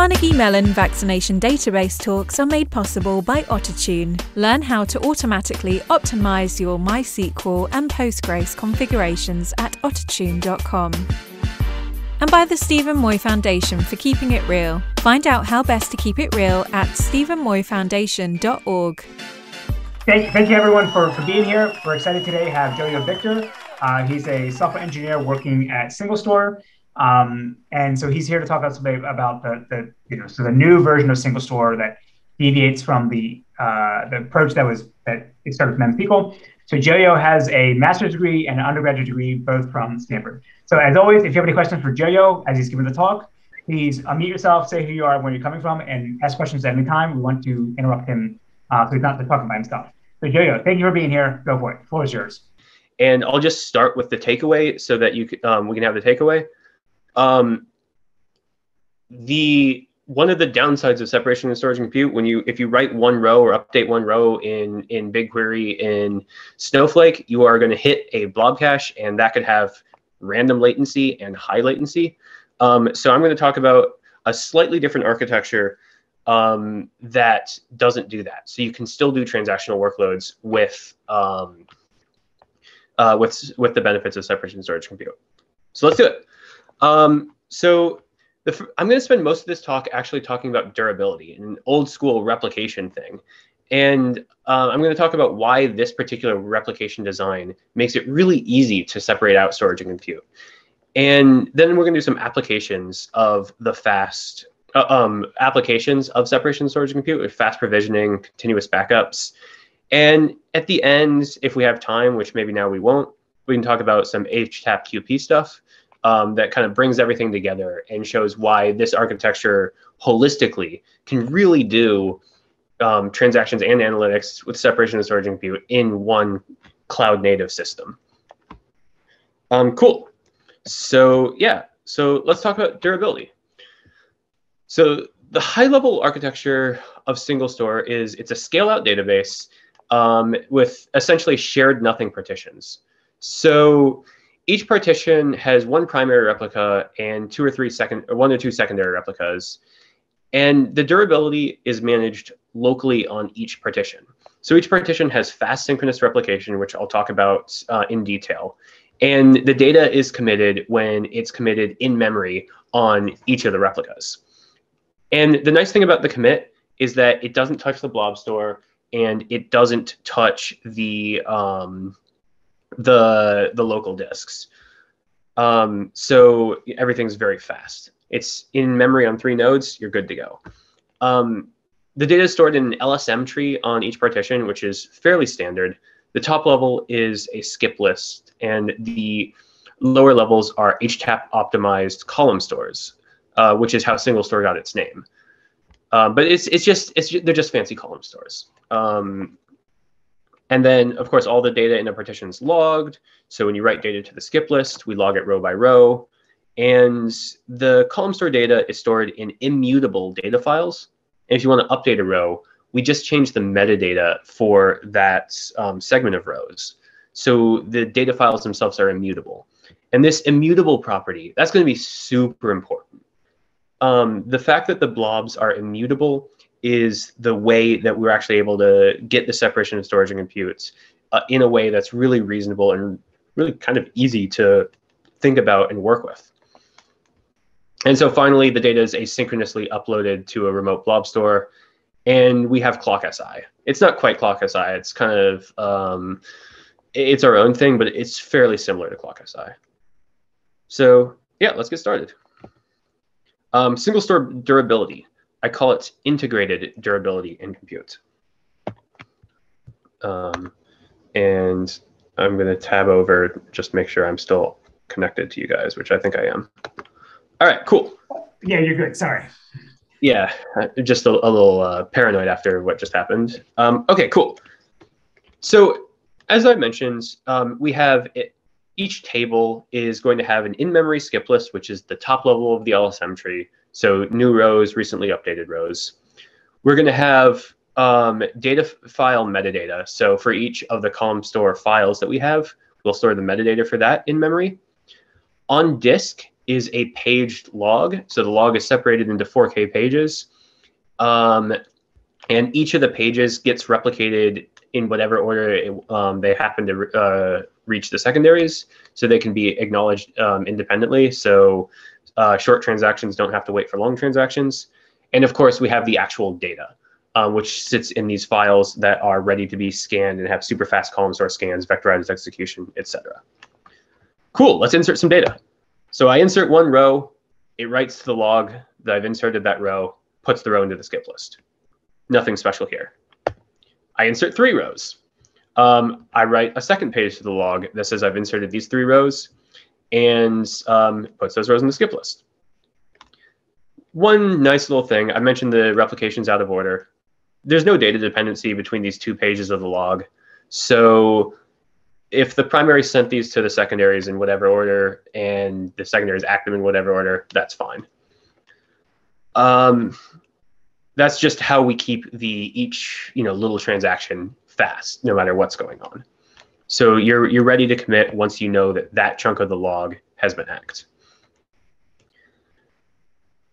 Carnegie Mellon Vaccination Database talks are made possible by OtterTune. Learn how to automatically optimize your MySQL and Postgres configurations at ottertune.com. And by the Steven Moy Foundation for keeping it real. Find out how best to keep it real at stevenmoyfoundation.org. Thank, thank you everyone for, for being here. We're excited today to have Joyo Victor. Uh, he's a software engineer working at SingleStore. Um, and so he's here to talk about about the, the you know so the new version of SingleStore that deviates from the uh, the approach that was that it started with MemSQL. So Joyo has a master's degree and an undergraduate degree, both from Stanford. So as always, if you have any questions for Joyo as he's giving the talk, please unmute yourself, say who you are, where you're coming from, and ask questions at any time. We want to interrupt him uh, so he's not talking by himself. So Joyo, thank you for being here. Go for it. The floor is yours. And I'll just start with the takeaway so that you um, we can have the takeaway. Um, the one of the downsides of separation and storage and compute when you if you write one row or update one row in in BigQuery in Snowflake, you are going to hit a blob cache, and that could have random latency and high latency. Um, so I'm going to talk about a slightly different architecture um, that doesn't do that. So you can still do transactional workloads with um, uh, with with the benefits of separation storage compute. So let's do it. Um, so the, I'm going to spend most of this talk actually talking about durability, an old school replication thing. And uh, I'm going to talk about why this particular replication design makes it really easy to separate out storage and compute. And then we're going to do some applications of the fast uh, um, applications of separation storage and compute with fast provisioning, continuous backups. And at the end, if we have time, which maybe now we won't, we can talk about some HTAP QP stuff um, that kind of brings everything together and shows why this architecture holistically can really do um, transactions and analytics with separation and storage and compute in one cloud native system. Um, cool. So yeah, so let's talk about durability. So the high level architecture of SingleStore is it's a scale out database um, with essentially shared nothing partitions. So each partition has one primary replica and two or three second, or one or two secondary replicas. And the durability is managed locally on each partition. So each partition has fast synchronous replication, which I'll talk about uh, in detail. And the data is committed when it's committed in memory on each of the replicas. And the nice thing about the commit is that it doesn't touch the blob store and it doesn't touch the um, the the local disks. Um, so everything's very fast. It's in memory on three nodes. You're good to go. Um, the data is stored in an LSM tree on each partition, which is fairly standard. The top level is a skip list, and the lower levels are HTAP optimized column stores, uh, which is how SingleStore got its name. Uh, but it's it's just it's they're just fancy column stores. Um, and then, of course, all the data in a partition is logged. So when you write data to the skip list, we log it row by row. And the column store data is stored in immutable data files. And if you want to update a row, we just change the metadata for that um, segment of rows. So the data files themselves are immutable. And this immutable property, that's going to be super important. Um, the fact that the blobs are immutable is the way that we're actually able to get the separation of storage and computes uh, in a way that's really reasonable and really kind of easy to think about and work with. And so finally, the data is asynchronously uploaded to a remote blob store, and we have Clock SI. It's not quite Clock SI. It's kind of um, it's our own thing, but it's fairly similar to Clock SI. So yeah, let's get started. Um, SingleStore durability. I call it integrated durability in compute. Um, and I'm going to tab over, just make sure I'm still connected to you guys, which I think I am. All right, cool. Yeah, you're good. Sorry. Yeah, uh, just a, a little uh, paranoid after what just happened. Um, okay, cool. So as I mentioned, um, we have it, each table is going to have an in-memory skip list, which is the top level of the LSM tree. So new rows, recently updated rows. We're going to have um, data file metadata. So for each of the column store files that we have, we'll store the metadata for that in memory. On disk is a paged log. So the log is separated into 4K pages. Um, and each of the pages gets replicated in whatever order it, um, they happen to uh, reach the secondaries, so they can be acknowledged um, independently. So uh, short transactions don't have to wait for long transactions. And of course, we have the actual data, um, which sits in these files that are ready to be scanned and have super fast column store scans, vectorized execution, etc. Cool, let's insert some data. So I insert one row, it writes to the log that I've inserted that row, puts the row into the skip list. Nothing special here. I insert three rows. Um, I write a second page to the log that says I've inserted these three rows and um, puts those rows in the skip list. One nice little thing, I mentioned the replications out of order. There's no data dependency between these two pages of the log. So if the primary sent these to the secondaries in whatever order and the secondaries act them in whatever order, that's fine. Um, that's just how we keep the each you know little transaction fast, no matter what's going on. So you're you're ready to commit once you know that that chunk of the log has been hacked.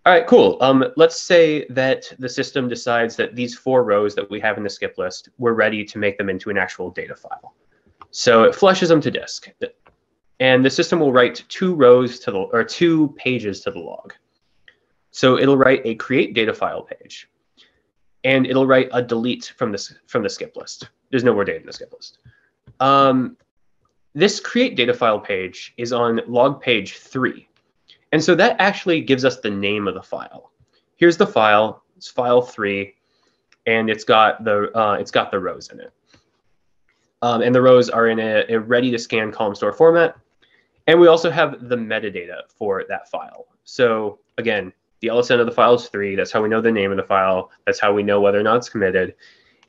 All right, cool. Um, let's say that the system decides that these four rows that we have in the skip list, we're ready to make them into an actual data file. So it flushes them to disk. And the system will write two rows to the, or two pages to the log. So it'll write a create data file page. And it'll write a delete from this from the skip list. There's no more data in the skip list. Um, this create data file page is on log page three. And so that actually gives us the name of the file. Here's the file, it's file three, and it's got the uh, it's got the rows in it. Um, and the rows are in a, a ready to scan column store format. And we also have the metadata for that file. So again, the LSN of the file is three. That's how we know the name of the file. That's how we know whether or not it's committed.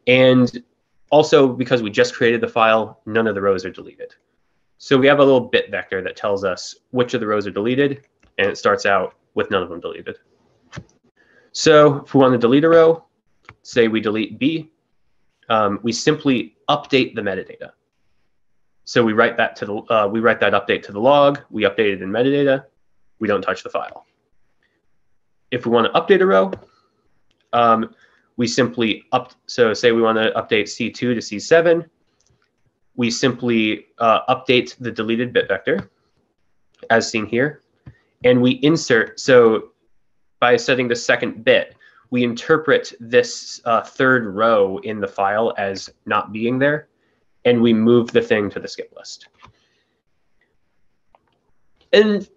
And also, because we just created the file, none of the rows are deleted. So we have a little bit vector that tells us which of the rows are deleted, and it starts out with none of them deleted. So if we want to delete a row, say we delete B, um, we simply update the metadata. So we write that to the uh, we write that update to the log. We update it in metadata. We don't touch the file. If we want to update a row, um, we simply up. So say we want to update C2 to C7. We simply uh, update the deleted bit vector, as seen here, and we insert. So by setting the second bit, we interpret this uh, third row in the file as not being there, and we move the thing to the skip list. And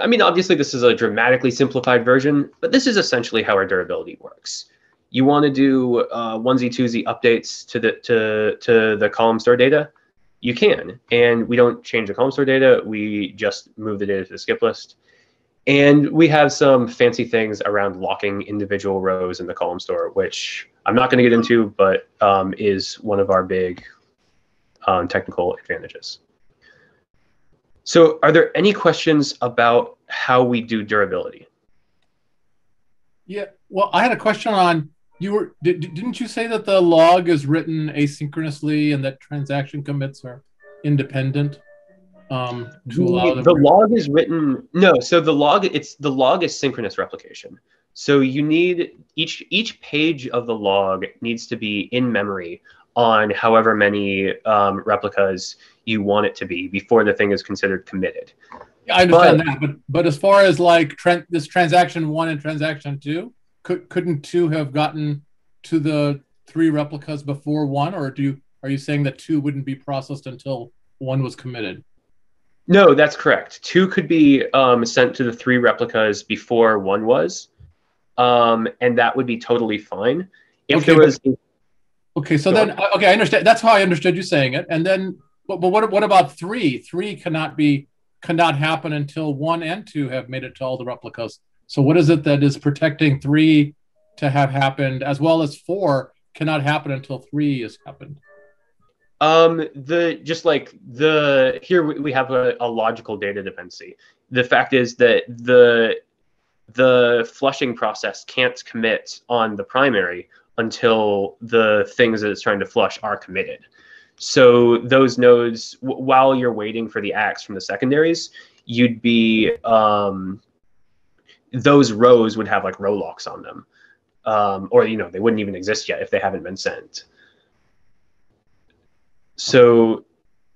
I mean, obviously, this is a dramatically simplified version, but this is essentially how our durability works. You want to do uh, onesie twosie updates to the to to the column store data, you can, and we don't change the column store data. We just move the data to the skip list. And we have some fancy things around locking individual rows in the column store, which I'm not going to get into, but um, is one of our big um, technical advantages. So are there any questions about how we do durability? Yeah, well, I had a question on you were did, didn't you say that the log is written asynchronously and that transaction commits are independent? um, to allow the log is written no so the log it's the log is synchronous replication so you need each each page of the log needs to be in memory on however many um, replicas you want it to be before the thing is considered committed i understand but, that but but as far as like this transaction one and transaction two could couldn't two have gotten to the three replicas before one or do you are you saying that two wouldn't be processed until one was committed no, that's correct. Two could be um, sent to the three replicas before one was, um, and that would be totally fine. If okay, there was. okay, so then uh, okay, I understand. That's how I understood you saying it. And then, but, but what what about three? Three cannot be cannot happen until one and two have made it to all the replicas. So what is it that is protecting three to have happened, as well as four cannot happen until three has happened? Um, the just like the here we have a, a logical data dependency. The fact is that the the flushing process can't commit on the primary until the things that it's trying to flush are committed. So those nodes, w- while you're waiting for the acks from the secondaries, you'd be um, those rows would have like row locks on them, um, or you know they wouldn't even exist yet if they haven't been sent. So,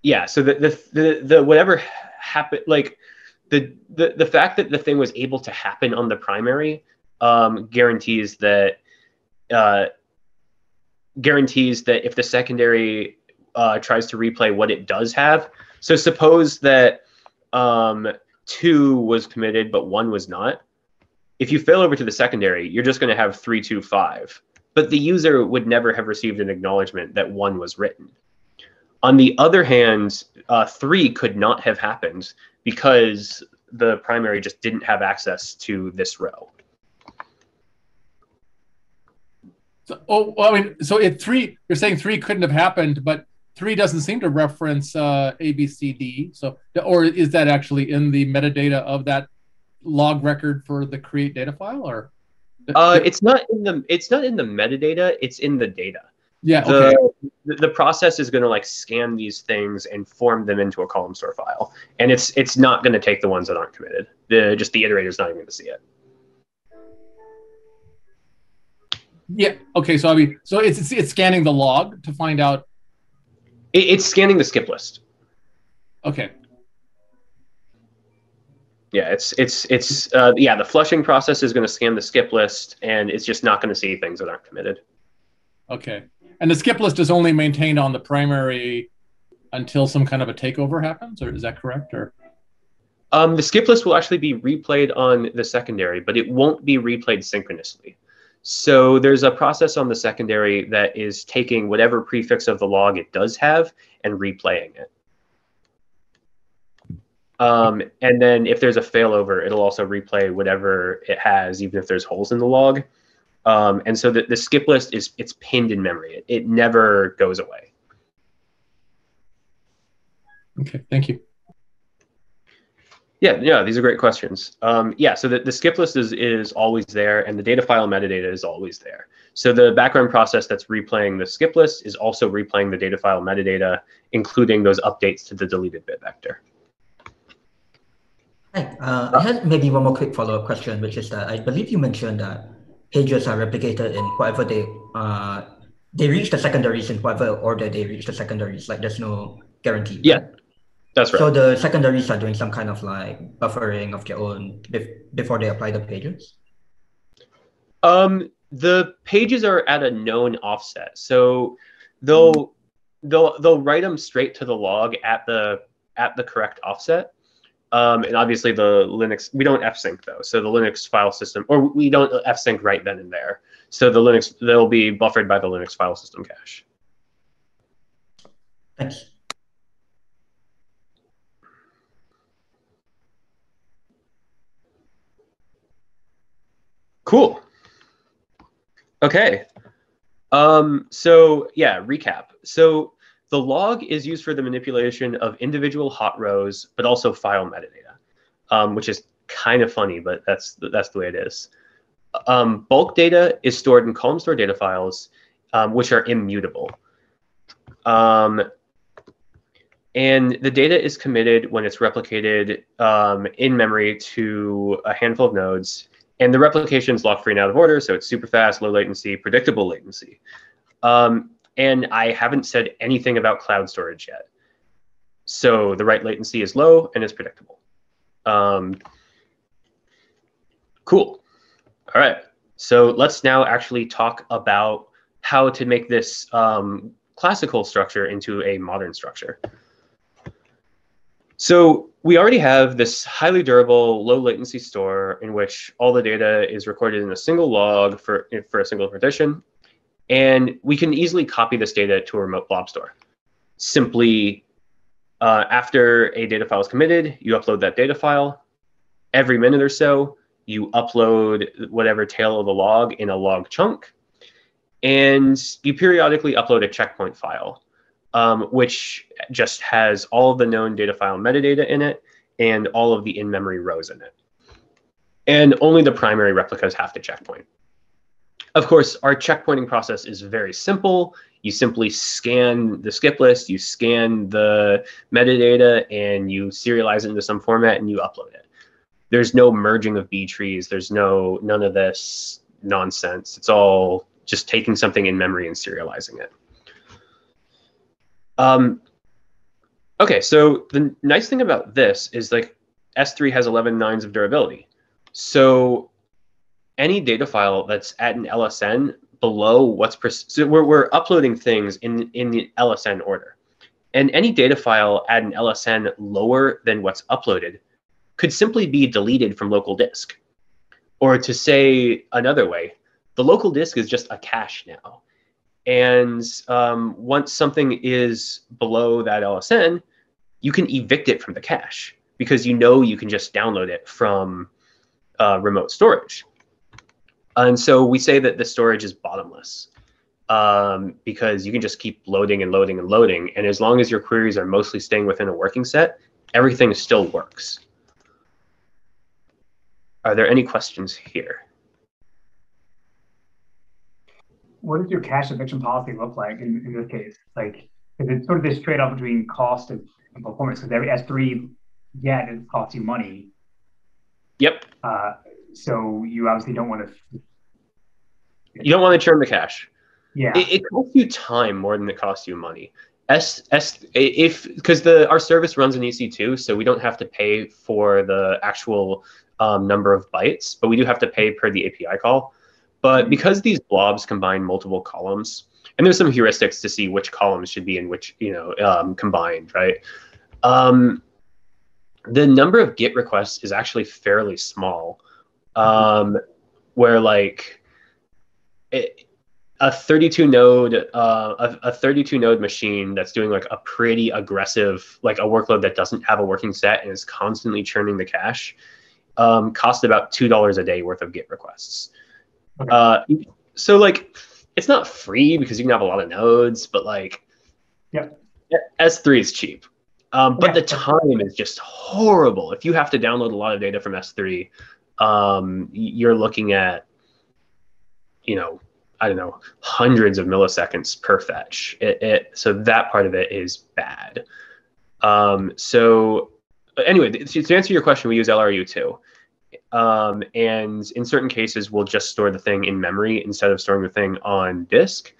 yeah. So the the the, the whatever happened, like the, the the fact that the thing was able to happen on the primary um, guarantees that uh, guarantees that if the secondary uh, tries to replay what it does have. So suppose that um, two was committed, but one was not. If you fail over to the secondary, you're just going to have three, two, five. But the user would never have received an acknowledgement that one was written. On the other hand, uh, three could not have happened because the primary just didn't have access to this row. So, oh, well, I mean, so it three. You're saying three couldn't have happened, but three doesn't seem to reference uh, A, B, C, D. So, or is that actually in the metadata of that log record for the create data file, or? Uh, it's not in the it's not in the metadata. It's in the data. Yeah. The, Okay. the, the process is going to like scan these things and form them into a column store file, and it's it's not going to take the ones that aren't committed. The just the iterator's not even going to see it. Yeah. Okay. So I mean, so it's it's, it's scanning the log to find out. it. It's scanning the skip list. Okay. Yeah, it's it's it's uh, yeah. The flushing process is going to scan the skip list, and it's just not going to see things that aren't committed. Okay. And the skip list is only maintained on the primary until some kind of a takeover happens, or is that correct? Or Um, the skip list will actually be replayed on the secondary, but it won't be replayed synchronously. So there's a process on the secondary that is taking whatever prefix of the log it does have and replaying it. Um, and then if there's a failover, it'll also replay whatever it has, even if there's holes in the log. Um, and so the, the skip list is it's pinned in memory. It, it never goes away. okay, thank you. Yeah, yeah, these are great questions. Um, yeah, so the, the skip list is, is always there and the data file metadata is always there. So the background process that's replaying the skip list is also replaying the data file metadata, including those updates to the deleted bit vector. Hi, uh, I had maybe one more quick follow-up question, which is that I believe you mentioned that pages are replicated in whatever they uh, they reach the secondaries in whatever order they reach the secondaries. Like there's no guarantee. Yeah, that's right. So the secondaries are doing some kind of like buffering of their own bef- before they apply the pages. Um, the pages are at a known offset, so they'll they'll they'll write them straight to the log at the at the correct offset. Um, and obviously the Linux we don't fsync though, so the Linux file system or we don't fsync right then and there. So the Linux they'll be buffered by the Linux file system cache. Thanks. Cool. Okay. Um, so yeah, recap. So the log is used for the manipulation of individual hot rows, but also file metadata, um, which is kind of funny, but that's that's the way it is. Um, bulk data is stored in column store data files, um, which are immutable. Um, and the data is committed when it's replicated um, in memory to a handful of nodes and the replication is lock free and out of order, so it's super fast, low latency, predictable latency. Um, and I haven't said anything about cloud storage yet. So the write latency is low and it's predictable. Um, cool. All right. So let's now actually talk about how to make this um, classical structure into a modern structure. So we already have this highly durable, low latency store in which all the data is recorded in a single log for, for a single partition. And we can easily copy this data to a remote blob store. Simply, uh, after a data file is committed, you upload that data file. Every minute or so, you upload whatever tail of the log in a log chunk. And you periodically upload a checkpoint file um, which just has all of the known data file metadata in it and all of the in-memory rows in it. And only the primary replicas have to checkpoint. Of course, our checkpointing process is very simple. You simply scan the skip list, you scan the metadata, and you serialize it into some format and you upload it. There's no merging of B trees. There's no none of this nonsense. It's all just taking something in memory and serializing it. Um, okay, so the nice thing about this is like S3 has 11 nines of durability. So any data file that's at an LSN below what's pres- so we're, we're uploading things in in the LSN order, and any data file at an LSN lower than what's uploaded could simply be deleted from local disk. Or to say another way, the local disk is just a cache now. And um, once something is below that LSN, you can evict it from the cache because you know you can just download it from uh, remote storage. And so we say that the storage is bottomless um, because you can just keep loading and loading and loading. And as long as your queries are mostly staying within a working set, everything still works. Are there any questions here? What does your cache eviction policy look like in, in this case? Like, is it sort of this trade-off between cost and, and performance? Because every S3 get it costs you money. Yep. Uh, so you obviously don't want to. You don't want to churn the cache. Yeah. It, it costs you time more than it costs you money. S S if because the our service runs in EC2, so we don't have to pay for the actual um, number of bytes, but we do have to pay per the API call. But Mm-hmm. because these blobs combine multiple columns, and there's some heuristics to see which columns should be in which you know um, combined, right? Um, the number of GET requests is actually fairly small, um, where like it, a 32 node uh, a, a 32 node machine that's doing like a pretty aggressive like a workload that doesn't have a working set and is constantly churning the cache um, cost about two dollars a day worth of GET requests. Okay. Uh, so like it's not free because you can have a lot of nodes, but like Yep. S3 is cheap. Um, but Okay. the time is just horrible. If you have to download a lot of data from S3, um, you're looking at, you know, I don't know, hundreds of milliseconds per fetch. It, it so that part of it is bad. Um, so anyway, to, answer your question, we use LRU2. Um, and in certain cases, we'll just store the thing in memory instead of storing the thing on disk.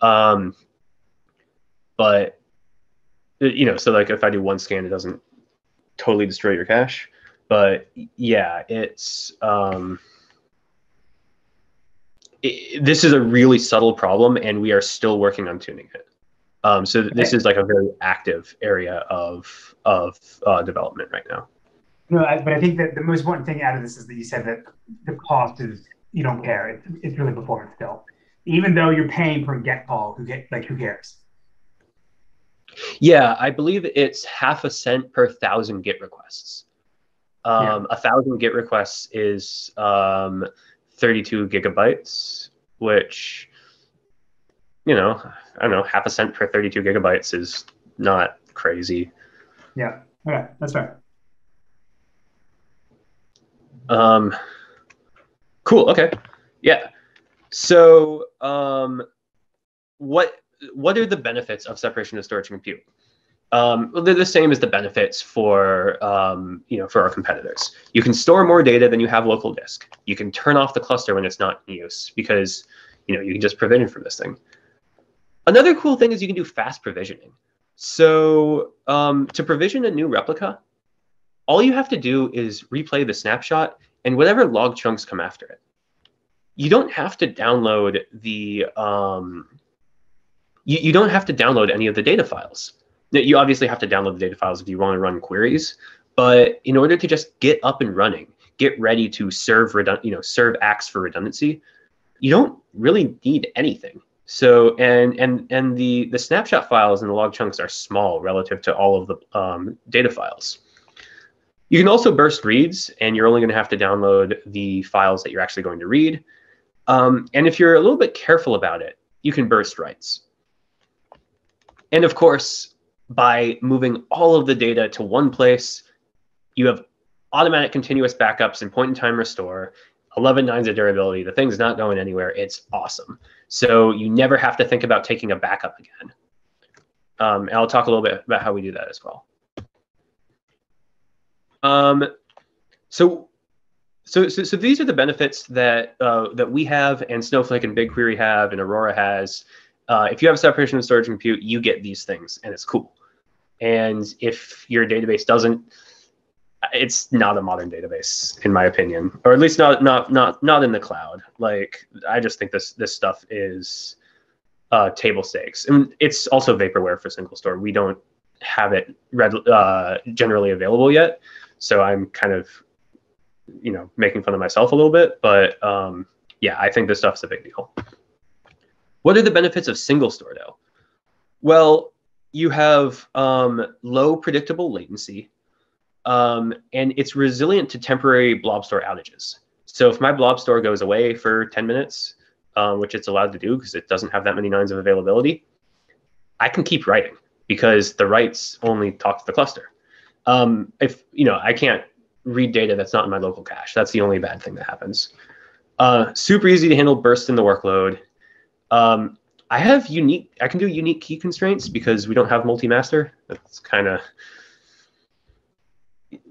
Um, but you know, so like if I do one scan, it doesn't totally destroy your cache. But yeah, it's um, it, this is a really subtle problem, and we are still working on tuning it. Um, so this is like a very active area of of uh, development right now. No, I, but I think that the most important thing out of this is that you said that the cost is you don't care. It's, it's really performance still, even though you're paying per get call. Who get like who cares? Yeah, I believe it's half a cent per thousand GET requests. Um, A thousand GET requests is um, 32 gigabytes, which, you know, I don't know, half a cent per 32 gigabytes is not crazy. Yeah. Okay, that's fair. Um, cool. Okay. Yeah. So, um, what what are the benefits of separation of storage and compute? Um, well, they're the same as the benefits for um, you know for our competitors. You can store more data than you have local disk. You can turn off the cluster when it's not in use because you know you can just provision from this thing. Another cool thing is you can do fast provisioning. So um, to provision a new replica, all you have to do is replay the snapshot and whatever log chunks come after it. You don't have to download the um, you, you don't have to download any of the data files. You obviously have to download the data files if you want to run queries, but in order to just get up and running, get ready to serve redund- you know serve acks for redundancy, you don't really need anything. So and and and the the snapshot files and the log chunks are small relative to all of the um, data files. You can also burst reads, and you're only going to have to download the files that you're actually going to read. Um, and if you're a little bit careful about it, you can burst writes. And of course, by moving all of the data to one place, you have automatic continuous backups and point in time restore. 11 nines of durability. The thing's not going anywhere. It's awesome. So you never have to think about taking a backup again. Um, and I'll talk a little bit about how we do that as well. Um, so, so, so, so these are the benefits that uh, that we have, and Snowflake and BigQuery have, and Aurora has. Uh, if you have a separation of storage and compute, you get these things, and it's cool. And if your database doesn't, it's not a modern database, in my opinion, or at least not not not not in the cloud. Like I just think this this stuff is uh, table stakes, and it's also vaporware for SingleStore. We don't have it uh, generally available yet, so I'm kind of you know making fun of myself a little bit. But um, yeah, I think this stuff's a big deal. What are the benefits of SingleStore though? Well, you have um, low predictable latency, um, and it's resilient to temporary blob store outages. So if my blob store goes away for 10 minutes, um, which it's allowed to do because it doesn't have that many nines of availability, I can keep writing because the writes only talk to the cluster. Um, if you know, I can't read data that's not in my local cache. That's the only bad thing that happens. Uh, super easy to handle bursts in the workload. Um, I have unique, I can do unique key constraints because we don't have multi-master. That's kind of,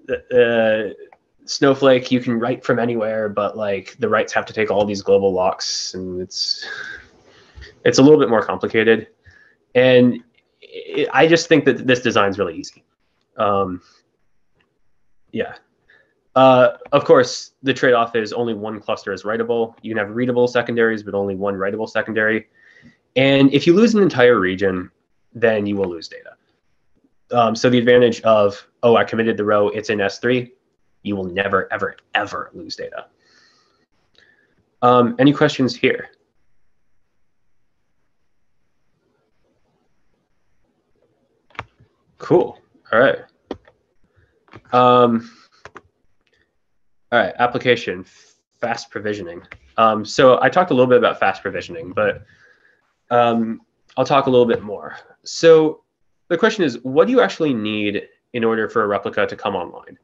uh, Snowflake, you can write from anywhere, but like the writes have to take all these global locks and it's, it's a little bit more complicated. And it, I just think that this design is really easy. Um, yeah. Uh, of course, the trade-off is only one cluster is writable. You can have readable secondaries, but only one writable secondary. And if you lose an entire region, then you will lose data. Um, so the advantage of, oh, I committed the row, it's in S3, you will never, ever, ever lose data. Um, any questions here? Cool. All right. Um, all right, application, fast provisioning. Um, so I talked a little bit about fast provisioning, but um, I'll talk a little bit more. So the question is, what do you actually need in order for a replica to come online?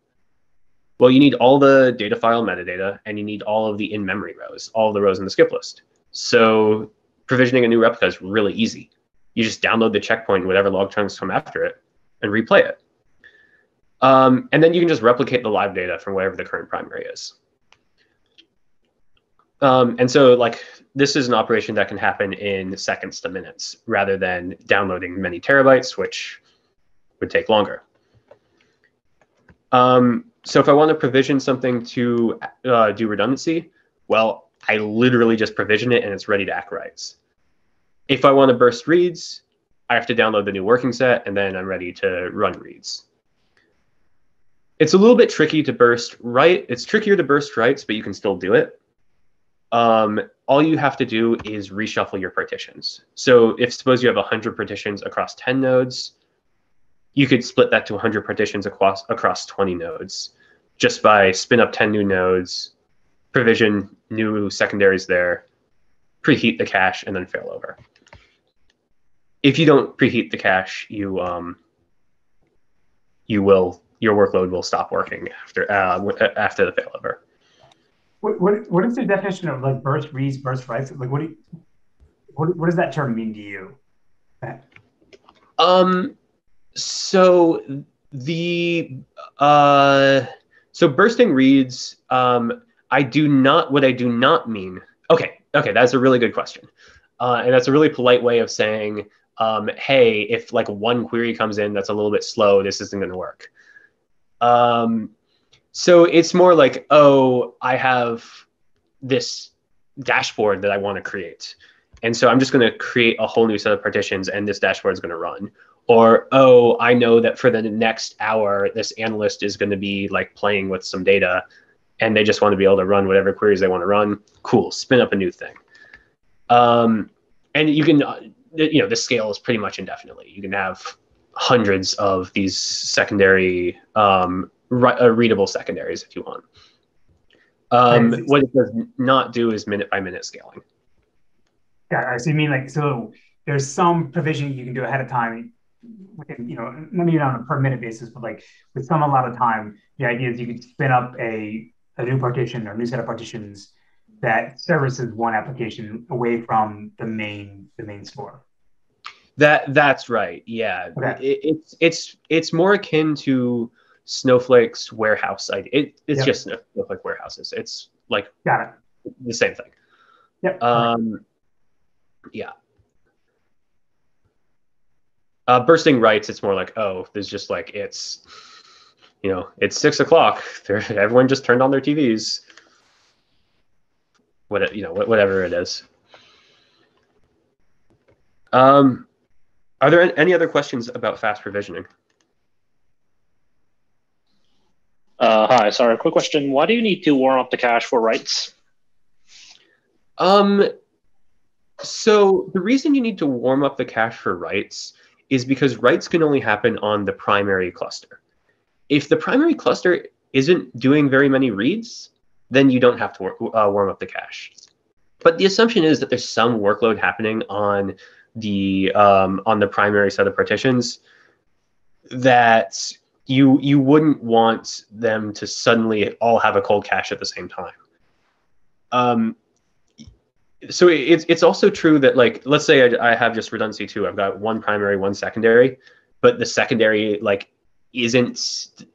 Well, you need all the data file metadata, and you need all of the in-memory rows, all the rows in the skip list. So provisioning a new replica is really easy. You just download the checkpoint, whatever log chunks come after it, and replay it. Um, and then you can just replicate the live data from whatever the current primary is. Um, and so like this is an operation that can happen in seconds to minutes rather than downloading many terabytes, which would take longer. Um, so if I want to provision something to uh, do redundancy, well, I literally just provision it and it's ready to act writes. If I want to burst reads, I have to download the new working set and then I'm ready to run reads. It's a little bit tricky to burst write. It's trickier to burst writes, but you can still do it um, all you have to do is reshuffle your partitions. So if suppose you have 100 partitions across 10 nodes, you could split that to 100 partitions across, across 20 nodes just by spin up 10 new nodes, provision new secondaries there, preheat the cache, and then failover. If you don't preheat the cache, you um, you will your workload will stop working after uh, after the failover. What, what, what is the definition of like burst writes? Like, what do you, what, what does that term mean to you? Um, so the, uh, so bursting reads, um, I do not, what I do not mean, okay, okay, that's a really good question. Uh, and that's a really polite way of saying, um, hey, if like one query comes in that's a little bit slow, this isn't going to work. Um, so it's more like, oh, I have this dashboard that I want to create. And so I'm just going to create a whole new set of partitions and this dashboard is going to run. Or, oh, I know that for the next hour, this analyst is going to be like playing with some data and they just want to be able to run whatever queries they want to run. Cool, spin up a new thing. Um, and you can, uh, you know, the scale is pretty much indefinitely. You can have hundreds of these secondary um, re- uh, readable secondaries if you want. Um, what it does not do is minute by minute scaling. Yeah, so you mean like so? There's some provision you can do ahead of time, within, you know, maybe not on a per minute basis, but like with some amount of time. The idea is you could spin up a a new partition or new set of partitions that services one application away from the main the main store. That that's right. Yeah, Okay. it, it's it's it's more akin to Snowflake's warehouse idea. It, it's Yep. just Snowflake warehouses. It's like Got it. the same thing. Yep. Um, yeah. Uh, bursting writes, it's more like, oh, there's just like it's, you know, it's six o'clock. Everyone just turned on their TVs. What you know, whatever it is. Um, are there any other questions about fast provisioning? Uh, hi, sorry, quick question. Why do you need to warm up the cache for writes? Um, so the reason you need to warm up the cache for writes is because writes can only happen on the primary cluster. If the primary cluster isn't doing very many reads, then you don't have to wor- uh, warm up the cache. But the assumption is that there's some workload happening on the um, on the primary set of partitions that you you wouldn't want them to suddenly all have a cold cache at the same time. Um, so it's it's also true that like let's say I, I have just redundancy too. I've got one primary, one secondary, but the secondary like isn't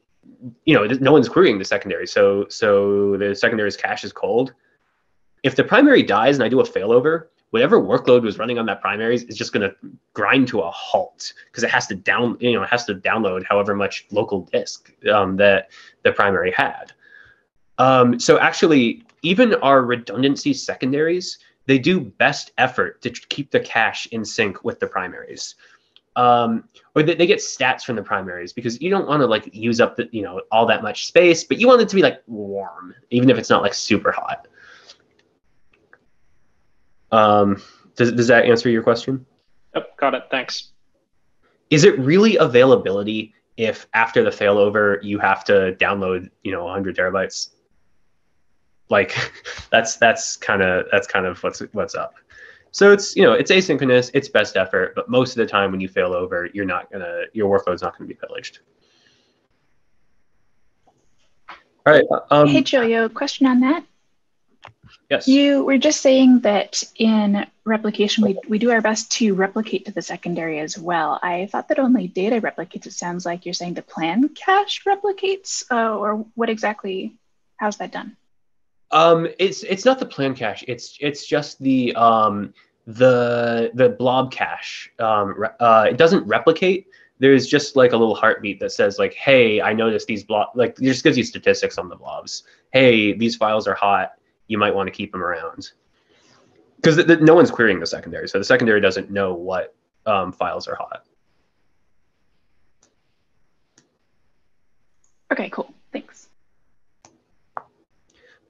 you know no one's querying the secondary, so so the secondary's cache is cold. If the primary dies and I do a failover, whatever workload was running on that primaries is just going to grind to a halt because it has to down you know it has to download however much local disk um, that the primary had. Um, so actually, even our redundancy secondaries, they do best effort to keep the cache in sync with the primaries. Um, or they, they get stats from the primaries because you don't want to like use up the you know all that much space, but you want it to be like warm, even if it's not like super hot. Um, does, does that answer your question? Yep, got it. Thanks. Is it really availability if after the failover you have to download you know 100 terabytes? Like that's that's kind of that's kind of what's what's up. So it's you know it's asynchronous, it's best effort, but most of the time when you fail over, you're not gonna your workload's not gonna be pillaged. All right. Um, hey, Joyo, question on that. Yes. You were just saying that in replication, we, we do our best to replicate to the secondary as well. I thought that only data replicates. It sounds like you're saying the plan cache replicates, uh, or what exactly? How's that done? Um, it's it's not the plan cache. It's it's just the um the the blob cache. Um, uh, it doesn't replicate. There's just like a little heartbeat that says like, hey, I noticed these blob like it just gives you statistics on the blobs. Hey, these files are hot. You might want to keep them around because th- th- no one's querying the secondary, so the secondary doesn't know what um, files are hot. Okay, cool. Thanks.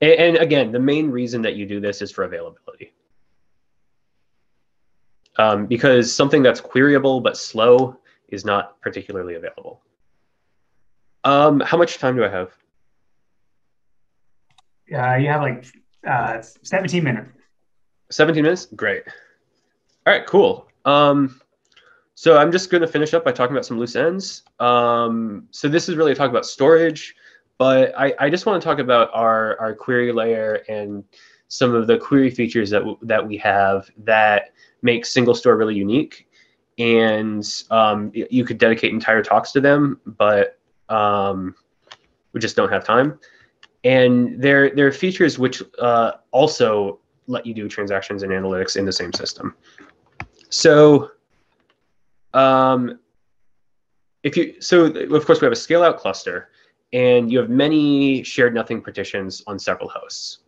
And, and again, the main reason that you do this is for availability. Um, because something that's queryable but slow is not particularly available. Um, how much time do I have? Yeah, you have like uh, 17 minutes. 17 minutes? Great. All right, cool. Um, so I'm just going to finish up by talking about some loose ends. Um, so this is really a talk about storage, but I, I just want to talk about our, our query layer and some of the query features that, that we have that make SingleStore really unique. And um, you could dedicate entire talks to them, but um, we just don't have time. And there, there are features which uh, also let you do transactions and analytics in the same system. So, um, if you so of course we have a scale out cluster, and you have many shared nothing partitions on several hosts.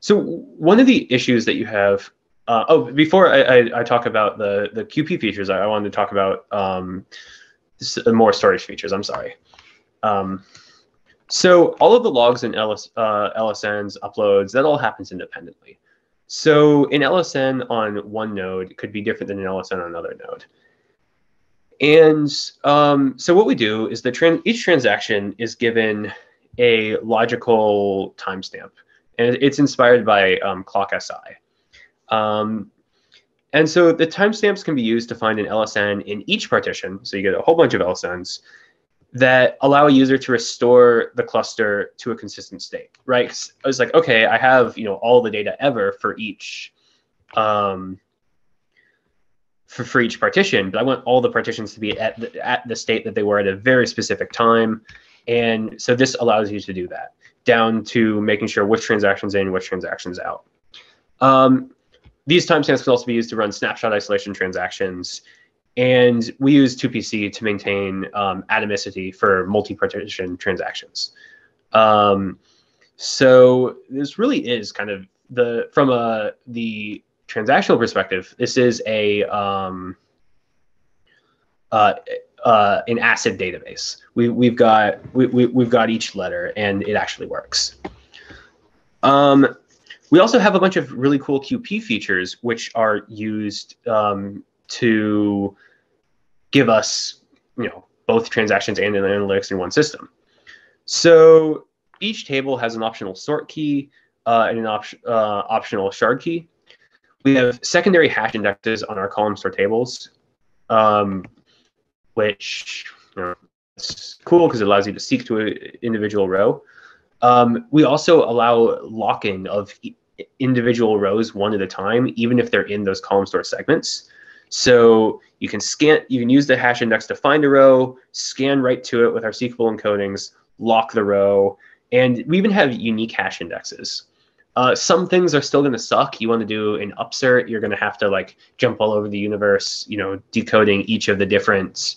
So one of the issues that you have. Uh, oh, before I, I, I talk about the the QP features, I, I wanted to talk about um, more storage features. I'm sorry. Um, so all of the logs and LS, uh, LSNs, uploads, that all happens independently. So an LSN on one node could be different than an LSN on another node. And um, so what we do is the tran- each transaction is given a logical timestamp, and it's inspired by um, clock SI. Um, and so the timestamps can be used to find an LSN in each partition. So you get a whole bunch of LSNs that allow a user to restore the cluster to a consistent state, right? I was like, okay, I have you know all the data ever for each um, for, for each partition, but I want all the partitions to be at the, at the state that they were at a very specific time. And so this allows you to do that down to making sure which transactions in, which transactions out. Um, these timestamps can also be used to run snapshot isolation transactions. And we use 2PC to maintain um, atomicity for multi-partition transactions. Um, so this really is kind of the from a the transactional perspective, this is a um, uh, uh, an ACID database. We, we've got we, we, we've got each letter, and it actually works. Um, we also have a bunch of really cool QP features, which are used um, to give us, you know, both transactions and analytics in one system. So each table has an optional sort key uh, and an op uh, optional shard key. We have secondary hash indexes on our column store tables, um, which you know, it's cool because it allows you to seek to an individual row. Um, we also allow locking of individual rows one at a time, even if they're in those column store segments. So you can scan, you can use the hash index to find a row, scan right to it with our seekable encodings, lock the row, and we even have unique hash indexes. Uh, some things are still going to suck. You want to do an upsert, you're going to have to like jump all over the universe, you know, decoding each of the different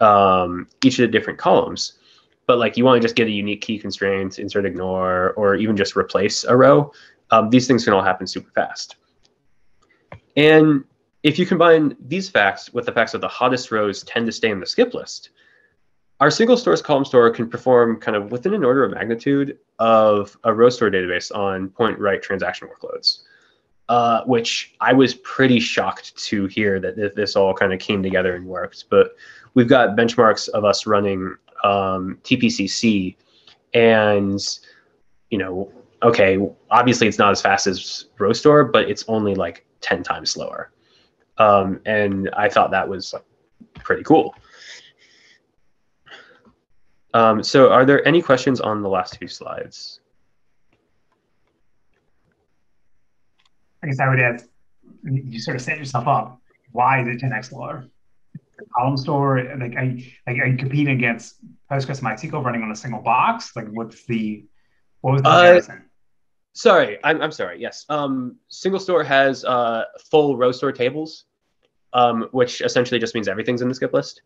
um, each of the different columns. But like you want to just get a unique key constraint, insert, ignore, or even just replace a row. Um, these things can all happen super fast. And if you combine these facts with the facts that the hottest rows tend to stay in the skip list, our SingleStore's column store can perform kind of within an order of magnitude of a row store database on point write transaction workloads, uh, which I was pretty shocked to hear that this all kind of came together and worked. But we've got benchmarks of us running um, TPCC, and you know, okay, obviously it's not as fast as row store, but it's only like ten times slower. Um, and I thought that was like pretty cool. Um, so are there any questions on the last two slides? I guess I would ask, you sort of set yourself up. Why is it 10x lower? column store, like, are you, like, are you competing against Postgres MySQL running on a single box? Like, what's the, what was the uh, comparison? Sorry, I'm, I'm sorry. Yes. Um, SingleStore has uh, full row store tables, um, which essentially just means everything's in the skip list.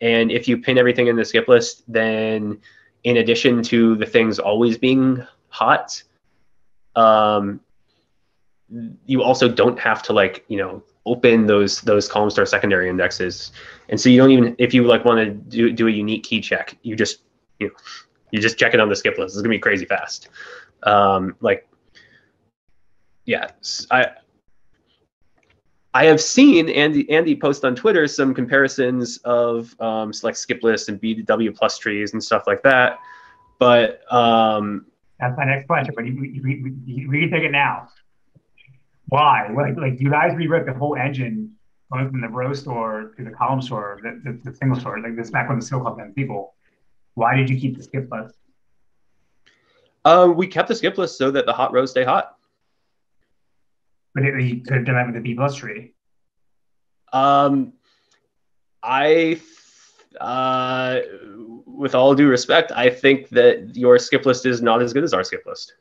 And if you pin everything in the skip list, then in addition to the things always being hot, um, you also don't have to like, you know, open those those column store secondary indexes. And so you don't even if you like want to do, do a unique key check, you just you know you just check it on the skip list. It's gonna be crazy fast. Um, like yeah, I I have seen Andy Andy post on Twitter some comparisons of um, like skip lists and BW plus trees and stuff like that. But um, that's my next question. But we, we, we can take it now. Why? Like, like you guys rewrote the whole engine going from the row store to the column store, the, the, the SingleStore. Like this back when the Skill Club had people. Why did you keep the skip list? Um, we kept the skip list so that the hot rows stay hot. But it, you could have done that with the B plus tree. Um, I, uh, with all due respect, I think that your skip list is not as good as our skip list.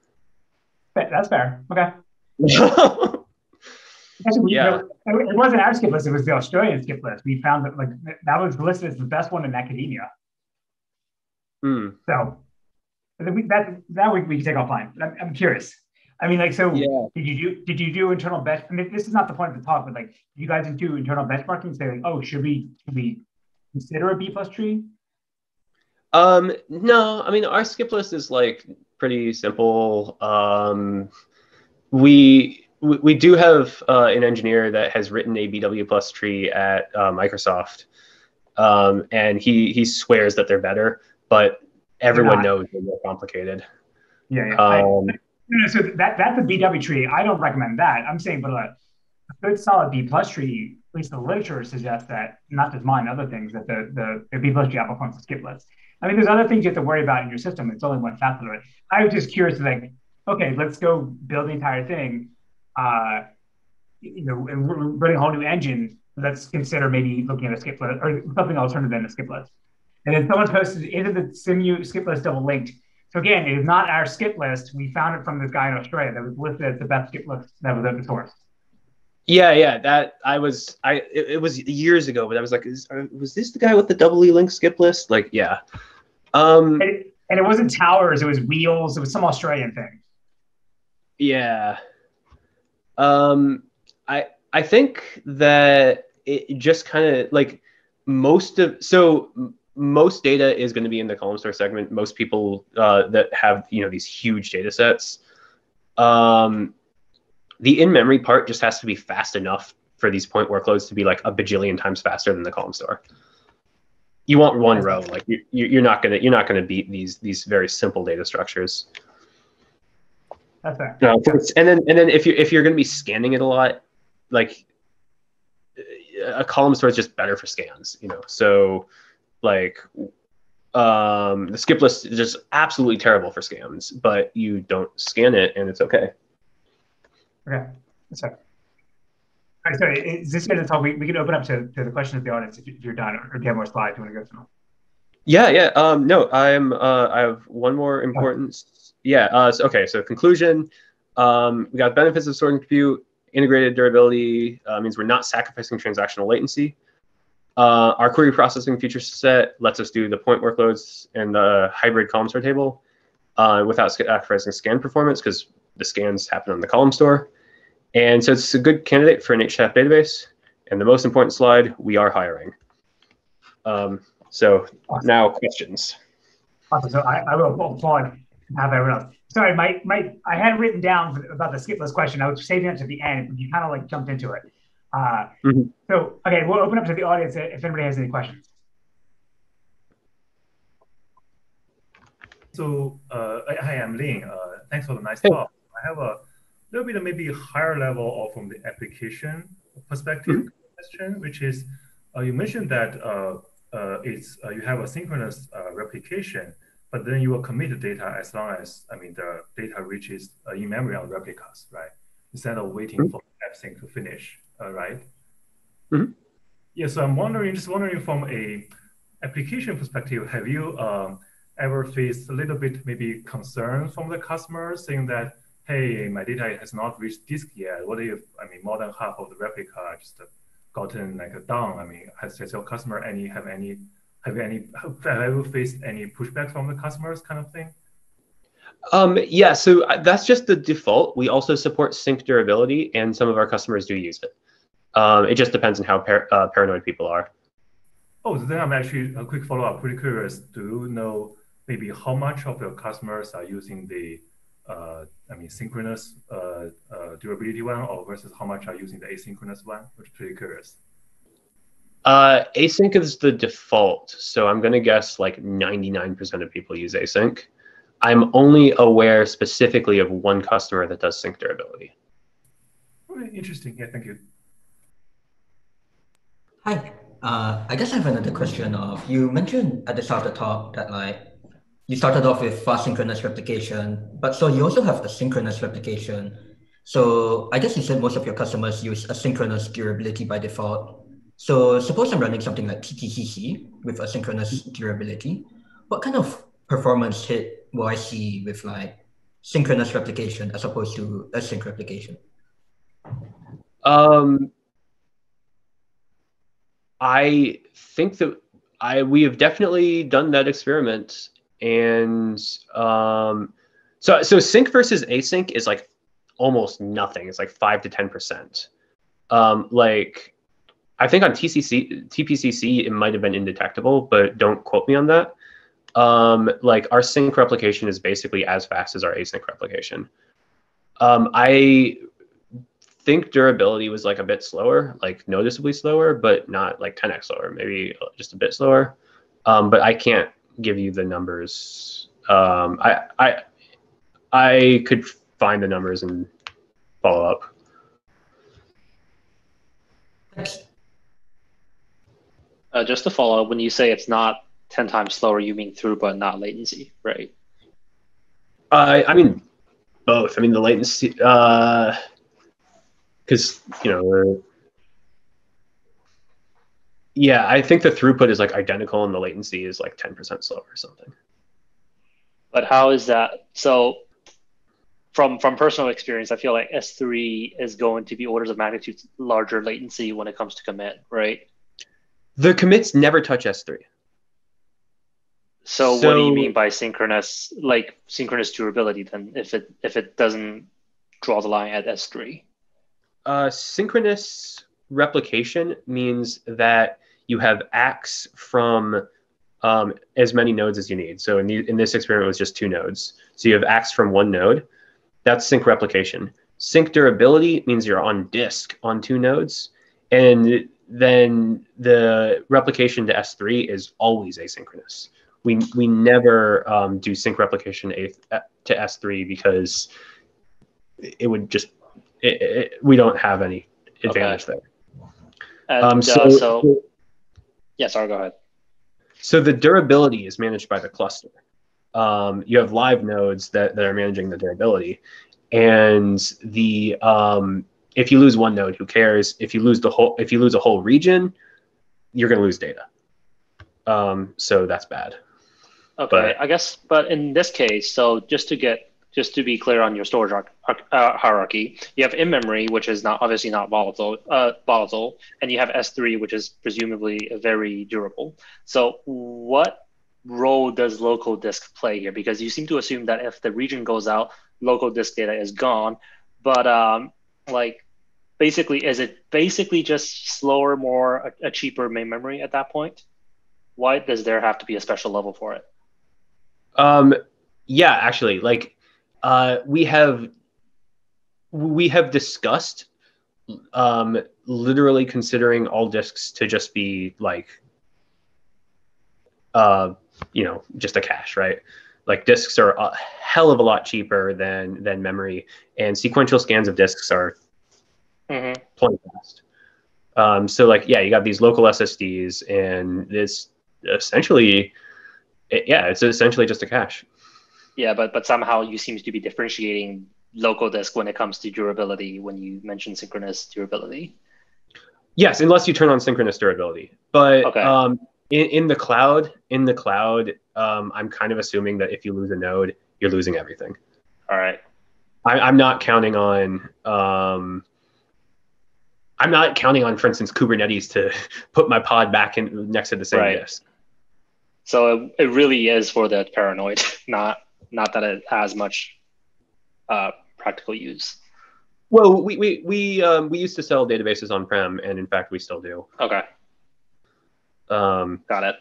That's fair. Okay. Actually, yeah. it wasn't our skip list; it was the Australian skip list. We found that like that was listed as the best one in academia. Hmm. So that that we, we can take offline. I'm, I'm curious. I mean, like, so yeah. did you do did you do internal bench? I mean, this is not the point of the talk, but like, you guys do internal benchmarking? Say, like, oh, should we should we consider a B plus tree? Um, no, I mean, our skip list is like pretty simple. Um, we we do have uh, an engineer that has written a BW plus tree at uh, Microsoft, um, and he he swears that they're better, but everyone knows they're more complicated. Yeah, yeah. Um, I, no, no, so that that's a BW tree. I don't recommend that. I'm saying, but uh, a good solid B plus tree, at least the literature suggests that, not just mine, other things, that the, the, the B plus tree outperforms the skip list. I mean, there's other things you have to worry about in your system. It's only one facet of it. I was just curious, like, okay, let's go build the entire thing. Uh, you know, and we're running a whole new engine. Let's consider maybe looking at a skip list or something alternative than a skip list. And then someone posted, into the Simu skip list double linked? So again, it is not our skip list. We found it from this guy in Australia that was listed as the best skip list that was open source. Yeah, yeah, that I was I it, it was years ago, but I was like, is, uh, was this the guy with the double E link skip list? Like, yeah. Um, and it, and it wasn't towers; it was wheels. It was some Australian thing. Yeah. Um, I I think that it just kind of like most of so most data is going to be in the column store segment. Most people uh, that have you know these huge data sets, um, the in-memory part just has to be fast enough for these point workloads to be like a bajillion times faster than the column store. You want one row, like you, you're not gonna you're not gonna beat these these very simple data structures. That's fair. No, and then and then if you if you're gonna be scanning it a lot, like a column store is just better for scans, you know. So like um, the skip list is just absolutely terrible for scans, but you don't scan it and it's okay. Okay, right. All right, sorry, is this going to talk? We, we can open up to, to the questions of the audience if, you're done, or do you have more slides you want to go through? Yeah, yeah. Um, no, I'm. Uh, I have one more important. Yeah. Uh, so, okay. So conclusion. Um, we got benefits of sorting compute. Integrated durability uh, means we're not sacrificing transactional latency. Uh, our query processing feature set lets us do the point workloads and the hybrid column store table uh, without sacrificing scan performance because the scans happen on the column store. And so it's a good candidate for an HTAP database. And the most important slide, we are hiring. Um, so awesome. now questions. Awesome. So I, I will applaud and have everyone else. Sorry, my, my I had written down about the skip list question. I was saving it to the end, but you kind of like jumped into it. Uh, mm-hmm. So, okay, we'll open up to the audience if anybody has any questions. So, uh, hi, I'm Lin. Uh, thanks for the nice hey. talk. I have a little bit of maybe higher level or from the application perspective mm-hmm. question, which is uh, you mentioned that uh, uh, it's you have a synchronous replication, but then you will commit the data as long as I mean the data reaches in memory on replicas, right? Instead of waiting mm-hmm. for everything to finish right? Mm-hmm. Yeah, so I'm wondering, just wondering from a application perspective, have you um, ever faced a little bit maybe concern from the customer saying that, hey, my data has not reached disk yet. What if, I mean, more than half of the replica just gotten like down? I mean, has, has your customer any, have any, have you any, have you faced any pushback from the customers kind of thing? Um, yeah, so uh, that's just the default. We also support sync durability, and some of our customers do use it. Um, it just depends on how par- uh, paranoid people are. Oh, so then I'm actually a quick follow up. Pretty curious. Do you know maybe how much of your customers are using the, uh, I mean, synchronous uh, uh, durability one, or versus how much are using the asynchronous one? Which is pretty curious. Uh, async is the default, so I'm gonna guess like 99% of people use async. I'm only aware specifically of one customer that does sync durability. Okay, interesting. Yeah, thank you. Hi. Uh, I guess I have another question of you mentioned at the start of the talk that like you started off with fast synchronous replication, but so you also have asynchronous replication. So I guess you said most of your customers use asynchronous durability by default. So suppose I'm running something like TPCC with asynchronous durability. What kind of performance hit will I see with like synchronous replication as opposed to async replication? Um, I think that I we have definitely done that experiment, and um, so so sync versus async is like almost nothing. It's like five to ten percent. Um, like I think on TCC TPCC it might have been indetectable, but don't quote me on that. Um, like our sync replication is basically as fast as our async replication. Um, I think durability was like a bit slower, like noticeably slower, but not like 10x slower, maybe just a bit slower. Um, but I can't give you the numbers. Um, I I I could find the numbers and follow up. Uh, just to follow up, when you say it's not 10 times slower, you mean throughput, not latency, right? Uh, I mean, both. I mean, the latency, because, you know, yeah, I think the throughput is like identical and the latency is like 10% slower or something. But how is that? So from from personal experience, I feel like S3 is going to be orders of magnitude larger latency when it comes to commit, right? The commits never touch S3. So, so what do you mean by synchronous, like synchronous durability? Then, if it if it doesn't draw the line at S3, uh, synchronous replication means that you have acks from um, as many nodes as you need. So in, the, in this experiment, it was just two nodes. So you have acks from one node. That's sync replication. Sync durability means you're on disk on two nodes. And then the replication to S3 is always asynchronous. We, we never um, do sync replication a, to S3 because it would just, it, it, we don't have any advantage okay. there. And, um, so, uh, so yeah, sorry, go ahead. So the durability is managed by the cluster. Um, you have live nodes that, that are managing the durability. And the um, if you lose one node, who cares? If you lose the whole if you lose a whole region, you're gonna lose data. Um, so that's bad. Okay, but, I guess, but in this case, so just to get just to be clear on your storage uh, hierarchy, you have in memory, which is not obviously not volatile, uh, volatile, and you have S3, which is presumably very durable. So, what role does local disk play here? Because you seem to assume that if the region goes out, local disk data is gone. But um, like, basically, is it basically just slower, more a, a cheaper main memory at that point? Why does there have to be a special level for it? Um, yeah, actually, like uh, we have we have discussed um, literally considering all disks to just be like uh, you know just a cache right? Like disks are a hell of a lot cheaper than than memory and sequential scans of disks are mm-hmm. plenty fast. Um, so like yeah you got these local ssds and it's essentially it, yeah it's essentially just a cache yeah, but but somehow you seem to be differentiating local disk when it comes to durability when you mention synchronous durability. Yes, unless you turn on synchronous durability. But okay. um, in, in the cloud, in the cloud, um, I'm kind of assuming that if you lose a node, you're losing everything. All right. I, am not counting on. Um, I'm not counting on, for instance, Kubernetes to put my pod back in next to the same right. disk. So it, it really is for the paranoid, not not that it has much uh, practical use. Well, we we we um, we used to sell databases on prem, and in fact, we still do. Okay. Um, Got it.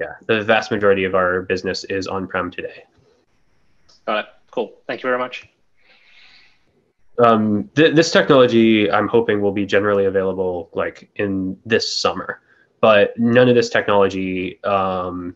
Yeah, the vast majority of our business is on prem today. Got it. Cool. Thank you very much. Um, th- this technology, I'm hoping, will be generally available like in this summer, but none of this technology um,